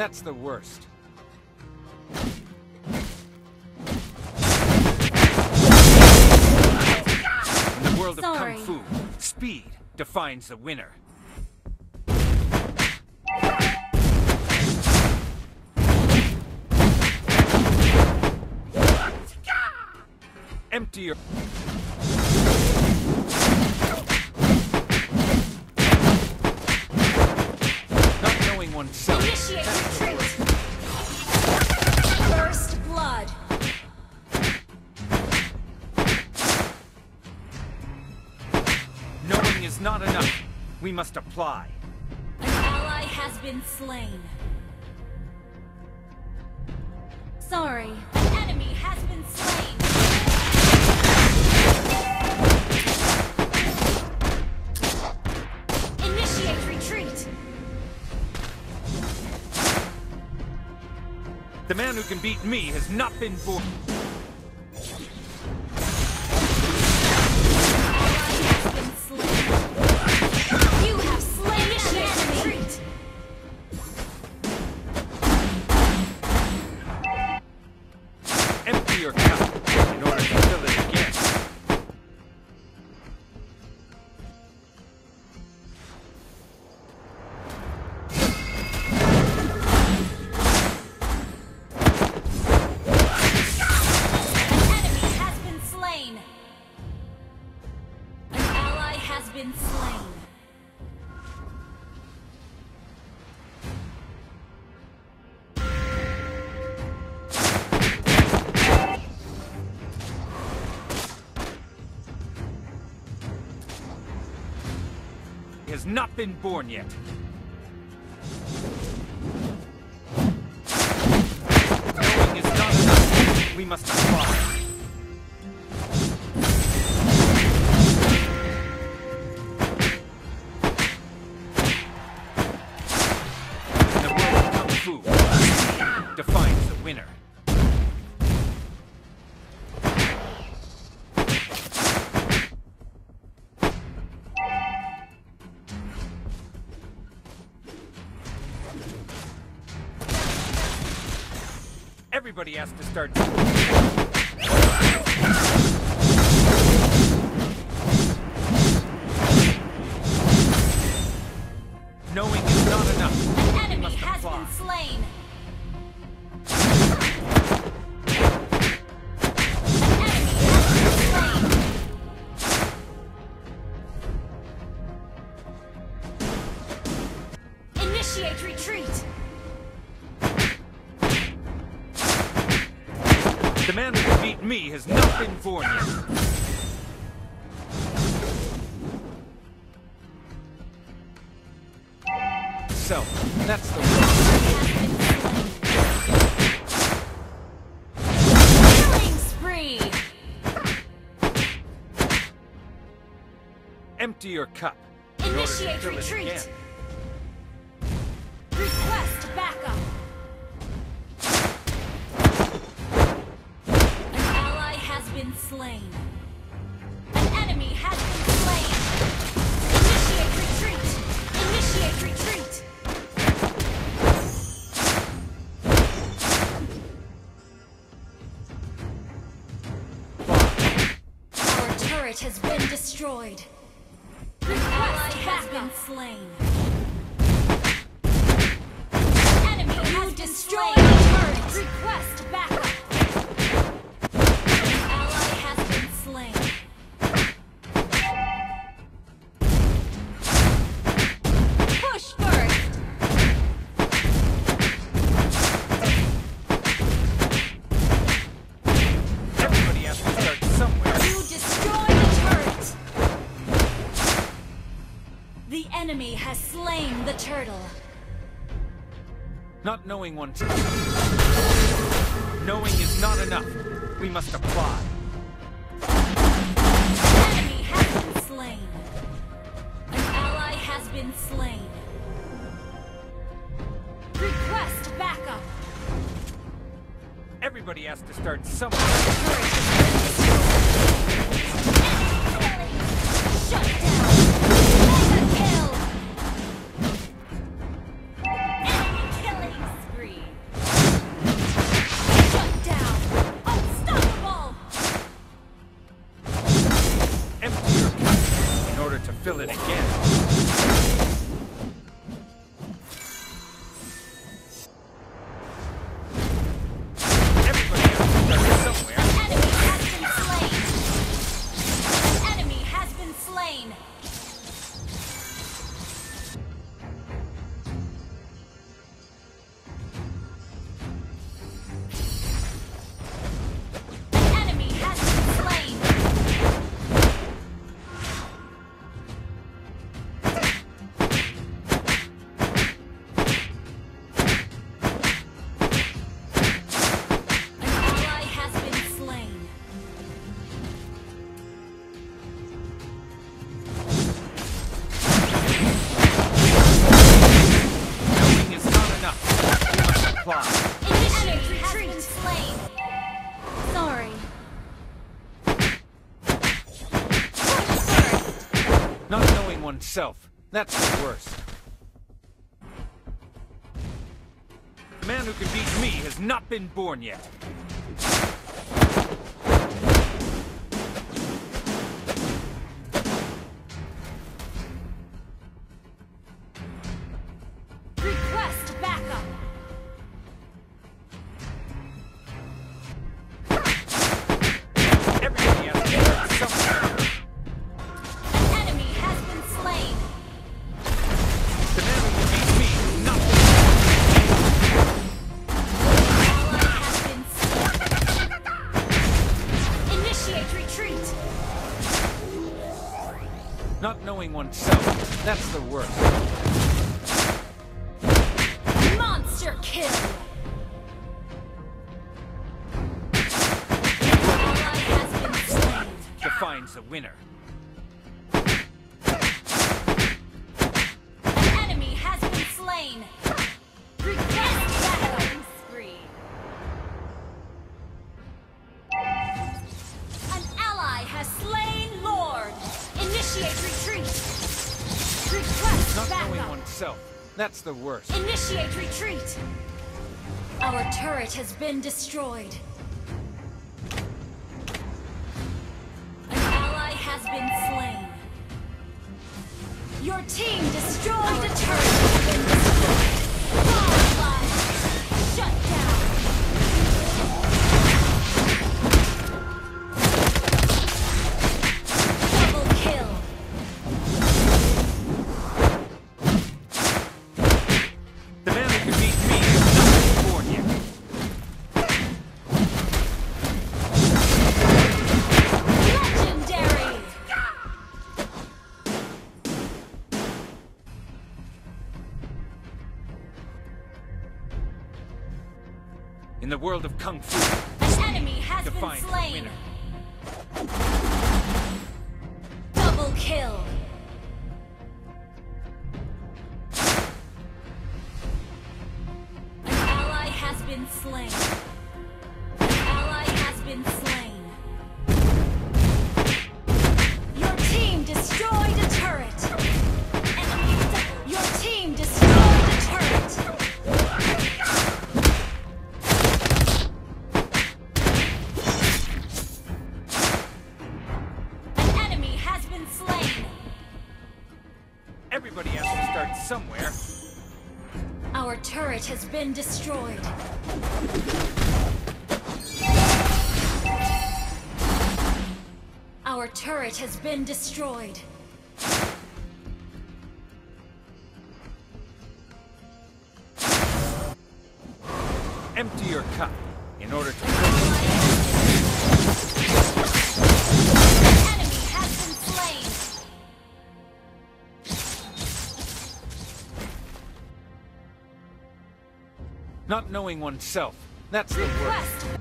that's the worst. In the world of Kung Fu, speed defines the winner. Empty your... Not knowing oneself. Initiate retreat! First blood! Knowing is not enough. We must apply. An ally has been slain. Sorry, an enemy has been slain. The man who can beat me has not been born. Has not been born yet. Is not enough. We must apply. The world of Kung Fu, defines the winner. Everybody has to start. Knowing is not enough. An enemy has apply. been slain. Me has not been born yet. So, that's the Killing spree. Empty your cup. in order to Initiate retreat. Been slain. An enemy has been slain. Initiate retreat. Initiate retreat. Our turret has been destroyed. The enemy has slain the turtle. Not knowing one's... Knowing is not enough. We must apply. enemy has been slain. An ally has been slain. Request backup. Everybody has to start somewhere. Turret has been destroyed. Enemy killing. Shut oneself. That's the worst. The man who can beat me has not been born yet. Knowing oneself. That's the worst. Monster kill. Ally has been slain. Defines the winner. Initiate retreat. Request Not knowing oneself. That's the worst. Initiate retreat. Our turret has been destroyed. An ally has been slain. Your team destroyed a turret has been destroyed. In the world of Kung Fu, An enemy has been slain. winner. Double kill. An ally has been slain. Turret has been destroyed. Empty your cup in order to. enemy has been slain. Not knowing oneself. That's the worst.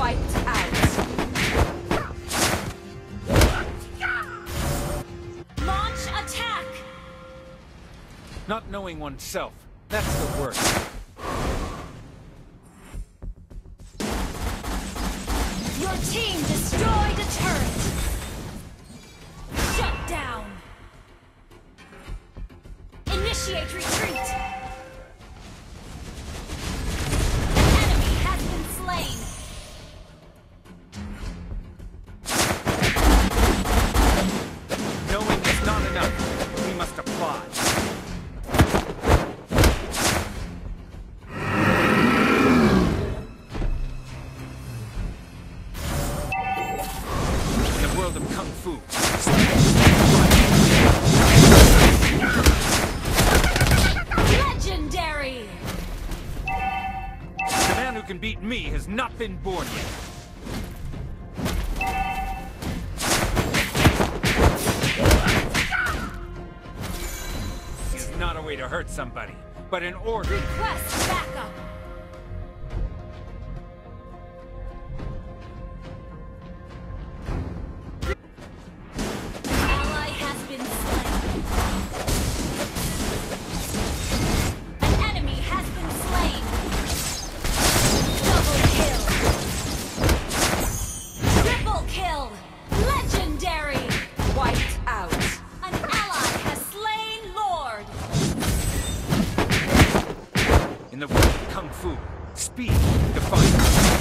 Wiped out. Launch attack. Not knowing oneself. That's the worst. Your team destroyed a turret. Shut down. Initiate retreat. World of Kung Fu, Legendary. the man who can beat me has not been born yet. Is not a way to hurt somebody, but an order. Request backup. In the world of Kung Fu, speed defines.